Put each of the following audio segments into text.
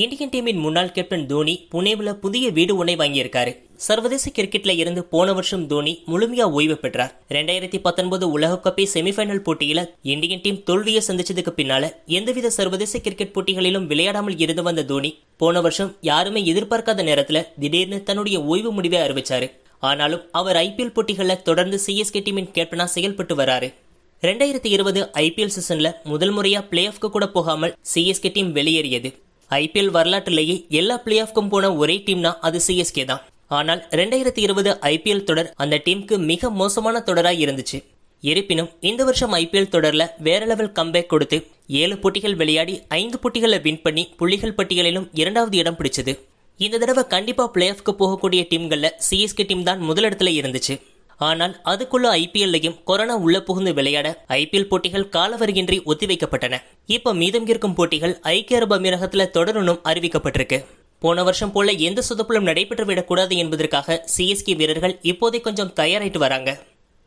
Indian டீமின் முன்னாள் captain Dhoni புனேவில் புதிய வீடு ஒன்றை வாங்கியிருக்காரு. சர்வதேச கிரிக்கெட்ல இருந்து போன வருஷம் தோனி முழுமையா ஓய்வு பெற்றார். ரெண்டாயிரத்தி பத்தொன்பது உலகக்கோப்பை செமிஃபைனல் போட்டியில இந்தியன் டீம் தோல்வியை சந்திச்சதுக்கு பின்னால எந்தவித சர்வதேச கிரிக்கெட் போட்டிகளிலும் விளையாடாமல் இருந்து வந்த தோனி போன வருஷம் யாருமே எதிர்பார்க்காத நேரத்துல திடீர்னு தன்னுடைய ஓய்வு முடிவை அறிவிச்சாரு. ஆனாலும் அவர் ஐபிஎல் போட்டிகளில் தொடர்ந்து சிஎஸ்கே டீமின் கேப்டனா செயல்பட்டு வராரு. ரெண்டாயிரத்தி இருபது ஐபிஎல் சீசன்ல முதல் முறையா பிளே ஆஃப்க்கு கூட போகாமல் சிஎஸ்கே டீம் வெளியேறியது. ஐபிஎல் வரலாற்றிலேயே எல்லா பிளே ஆஃப்க்கும் போன ஒரே டீம்னா அது சிஎஸ்கே தான். ஆனால் ரெண்டாயிரத்தி இருபது ஐபிஎல் தொடர் அந்த டீமுக்கு மிக மோசமான தொடராக இருந்துச்சு. இருப்பினும் இந்த வருஷம் ஐபிஎல் தொடரில் வேற லெவல் கம்பேக் கொடுத்து ஏழு போட்டிகள் விளையாடி ஐந்து போட்டிகளை வின் பண்ணி புள்ளிகள் பட்டியலிலும் இரண்டாவது இடம் பிடிச்சது. இந்த தடவை கண்டிப்பாக பிளே ஆஃப்க்கு போகக்கூடிய டீம்களில் சிஎஸ்கே டீம் தான் முதலிடத்துல இருந்துச்சு. ஆனால் அதுக்குள்ள ஐபிஎல்லையும் கொரோனா உள்ள புகுந்து விளையாட ஐபிஎல் போட்டிகள் காலவரையின்றி ஒத்திவைக்கப்பட்டன. இப்ப மீதம் இருக்கும் போட்டிகள் ஐக்கிய அரபு அமீரகத்தில் தொடரணும் அறிவிக்கப்பட்டிருக்கு. போன வருஷம் போல எந்த சொதப்பலும் நடைபெற்று விடக்கூடாது என்பதற்காக சிஎஸ்கே வீரர்கள் இப்போதே கொஞ்சம் தயாராயிட்டு வராங்க.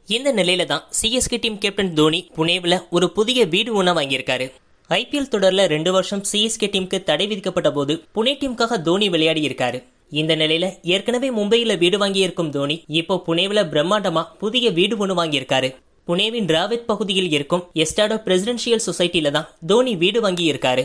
இந்த நிலையில தான் சிஎஸ்கே டீம் கேப்டன் தோனி புனேவில் ஒரு புதிய வீடு ஒன்று வாங்கியிருக்காரு. ஐபிஎல் தொடரில் ரெண்டு வருஷம் சிஎஸ்கே டீமுக்கு தடை விதிக்கப்பட்ட போது புனே டீமுக்காக தோனி விளையாடி இருக்காரு இந்த நிலையில ஏற்கனவே மும்பையில வீடு வாங்கியிருக்கும் தோனி இப்போ புனேவில பிரம்மாண்டமா புதிய வீடு ஒன்று வாங்கியிருக்காரு. புனேவின் டிராவிட் பகுதியில் இருக்கும் எஸ்டாடோ பிரசிடென்ஷியல் சொசைட்டில தான் தோனி வீடு வாங்கி இருக்காரு